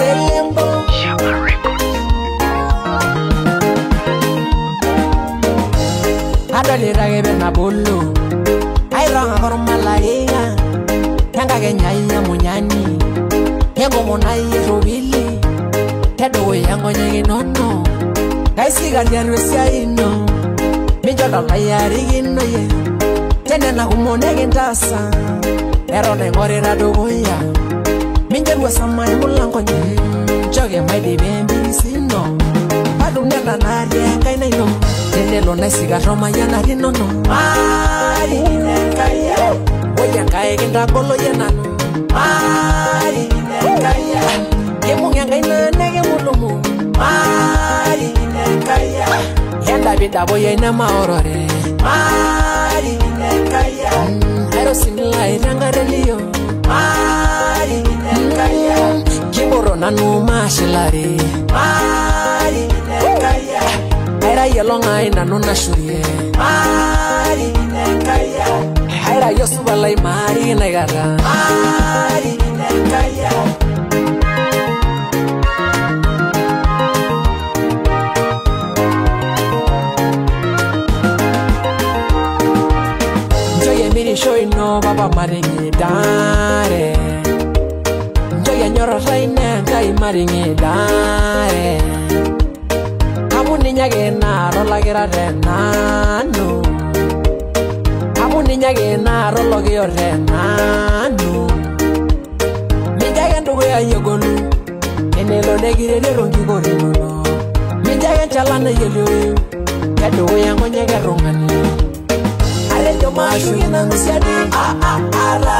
Selempo. Adolita ke bena bolo. Airanga kormala inga. Yanga ke nyanya munyani. Yengo monai robili. Tedo yango nyege nono. Kaisiga nyanwe sia ino. Minjo dalayari gino ye. Tenena kumonege ntasa. Ero nengore na dogoya. Ningerwa sama imulango nye Choge maidi bembi sino Padu nena nari ya kaina ino Tenelo naisiga roma ya nari nono Mari nekaya Oya kae golo ya nano Mari nege mulumu Mari ina maorore Mari nekaya Aero sinila irangare nashilari aira yelonga ina nona shurie aira yosubalai mari naigara njoyemirisho ino baba maringidare ya nyoro kenyorraine kai maringe dae amu gena rola gira rena tenanu amu gena ninyake naarolokio tenanu minjo ake ndukuya ai egolu enelo nekirerero nkikot inono minjo ake enchalan eyiolioyu kedukuya nkonyek errung'ani atejo Ah ah ah aara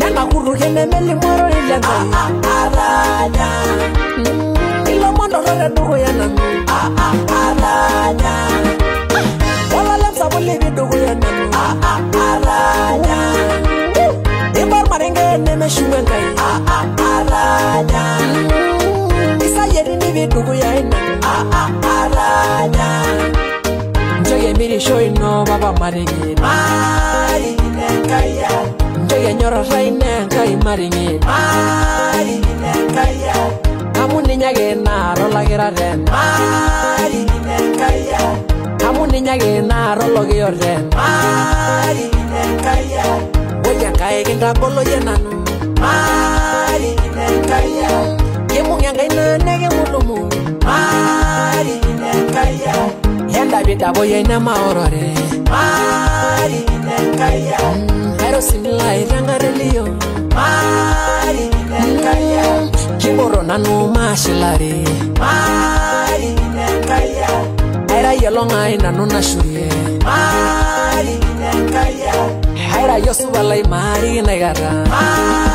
nemakurukenemelimwaroilaailomondororeduguyanan marinyenjegenyororainenkai marinyen amuninyagenarolagiraren amuninyagenarologiorren wejakaegindagoloyenanu pinta voy en amarore Mai nengaya Pero sin la iranga relio Mai nengaya mm, Kimoro nanu mashilari Mai nengaya Era yelo ngai nanu nashurie Mai nengaya Era yosu balai mari nengara Mai